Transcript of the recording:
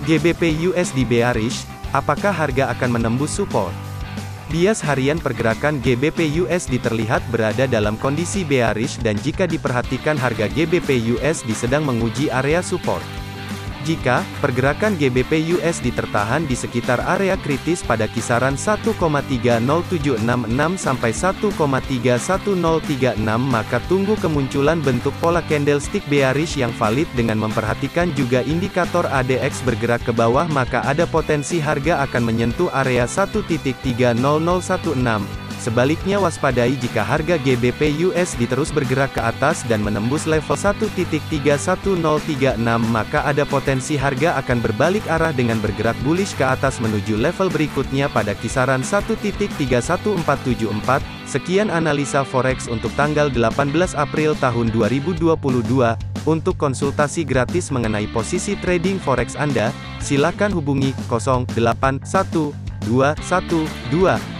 GBP USD bearish, apakah harga akan menembus support? Bias harian pergerakan GBP USD terlihat berada dalam kondisi bearish dan jika diperhatikan harga GBP USD sedang menguji area support. Jika pergerakan GBP USD tertahan di sekitar area kritis pada kisaran 1,30766 sampai 1,31036 maka tunggu kemunculan bentuk pola candlestick bearish yang valid dengan memperhatikan juga indikator ADX bergerak ke bawah maka ada potensi harga akan menyentuh area 1.30016. Sebaliknya waspadai jika harga GBP USD terus bergerak ke atas dan menembus level 1.31036 maka ada potensi harga akan berbalik arah dengan bergerak bullish ke atas menuju level berikutnya pada kisaran 1.31474. Sekian analisa forex untuk tanggal 18 April tahun 2022. Untuk konsultasi gratis mengenai posisi trading forex Anda, silakan hubungi 081212